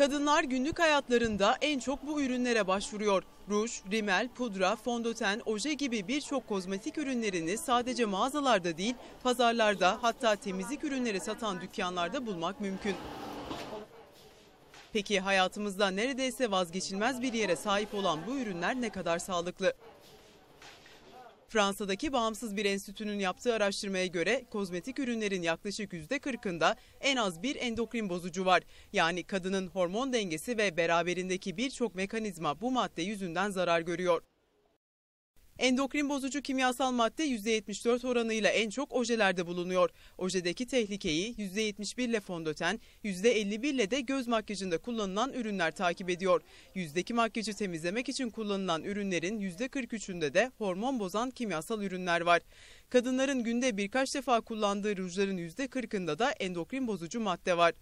Kadınlar günlük hayatlarında en çok bu ürünlere başvuruyor. Ruj, rimel, pudra, fondöten, oje gibi birçok kozmetik ürünlerini sadece mağazalarda değil, pazarlarda hatta temizlik ürünleri satan dükkanlarda bulmak mümkün. Peki hayatımızda neredeyse vazgeçilmez bir yere sahip olan bu ürünler ne kadar sağlıklı? Fransa'daki bağımsız bir enstitünün yaptığı araştırmaya göre kozmetik ürünlerin yaklaşık %40'ında en az bir endokrin bozucu var. Yani kadının hormon dengesi ve beraberindeki birçok mekanizma bu madde yüzünden zarar görüyor. Endokrin bozucu kimyasal madde %74 oranıyla en çok ojelerde bulunuyor. Ojedeki tehlikeyi %71 ile fondöten, %51 ile de göz makyajında kullanılan ürünler takip ediyor. Yüzdeki makyajı temizlemek için kullanılan ürünlerin %43'ünde de hormon bozan kimyasal ürünler var. Kadınların günde birkaç defa kullandığı rujların %40'ında da endokrin bozucu madde var.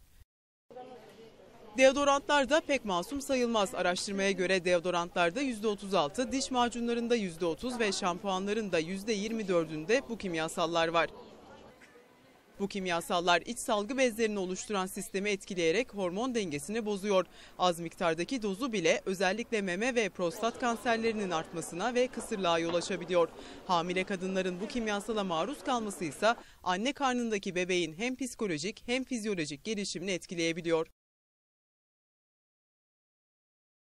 Deodorantlar da pek masum sayılmaz. Araştırmaya göre deodorantlarda %36, diş macunlarında %30 ve şampuanların da %24'ünde bu kimyasallar var. Bu kimyasallar iç salgı bezlerini oluşturan sistemi etkileyerek hormon dengesini bozuyor. Az miktardaki dozu bile özellikle meme ve prostat kanserlerinin artmasına ve kısırlığa yol açabiliyor. Hamile kadınların bu kimyasala maruz kalması ise anne karnındaki bebeğin hem psikolojik hem fizyolojik gelişimini etkileyebiliyor.